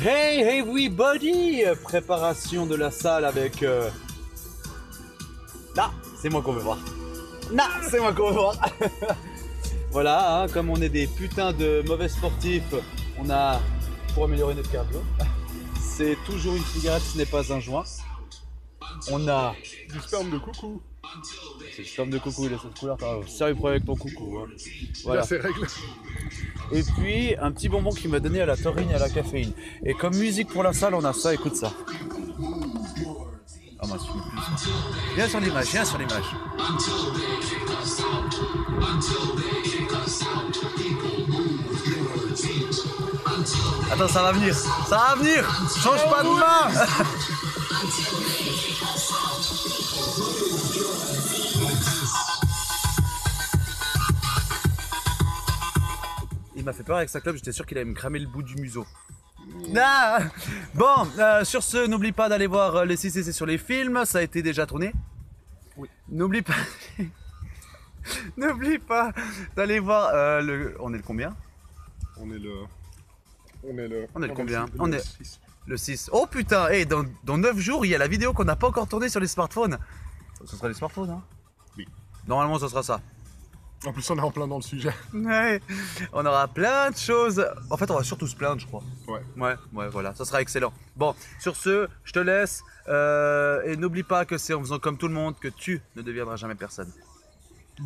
Hey everybody Préparation de la salle avec... Euh... C'est moi qu'on veut voir. Là, c'est moi qu'on veut voir. voilà, hein, comme on est des putains de mauvais sportifs, on a, pour améliorer notre cardio, c'est toujours une cigarette, ce n'est pas un joint. On a... Du sperme de coucou. C'est le sperme de coucou, il a cette couleur, t'as un sérieux problème avec ton coucou. hein. Voilà. c'est réglé. Et puis, un petit bonbon qui m'a donné à la taurine et à la caféine. Et comme musique pour la salle, on a ça, écoute ça. Ah, moi, je suis plus ça. Viens sur l'image, viens sur l'image. Attends, ça va venir, ça va venir Change pas de main Il m'a fait peur avec sa club, j'étais sûr qu'il allait me cramer le bout du museau. Ah bon, euh, sur ce, n'oublie pas d'aller voir euh, les 6 essais sur les films, ça a été déjà tourné. Oui. N'oublie pas. N'oublie pas d'aller voir euh, le. On est le combien? On est le. On est le. On est le combien? le On est-. Le 6. Oh putain, et dans, dans 9 jours, il y a la vidéo qu'on n'a pas encore tournée sur les smartphones. Ce sera les smartphones, hein? Oui. Normalement, ce sera ça. En plus, on est en plein dans le sujet. Ouais. On aura plein de choses. En fait, on va surtout se plaindre, je crois. Ouais. Ouais, ouais, voilà, ça sera excellent. Bon, sur ce, je te laisse. euh, et n'oublie pas que c'est en faisant comme tout le monde que tu ne deviendras jamais personne.